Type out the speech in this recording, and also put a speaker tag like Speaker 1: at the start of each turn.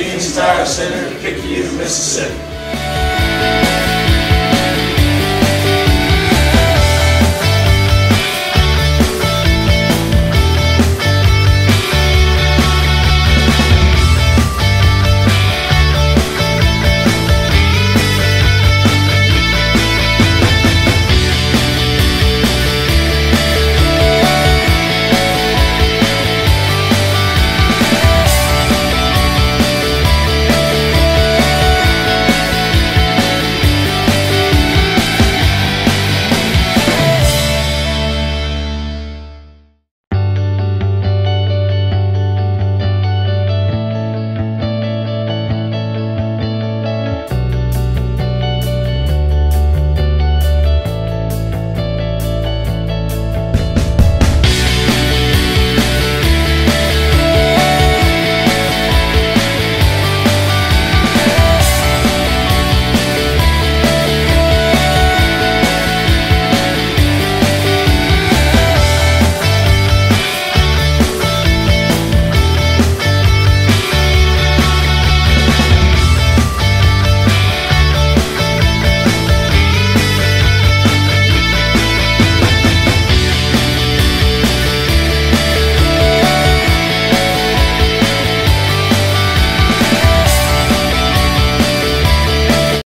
Speaker 1: Dean's Tire Center, Picayune, Mississippi.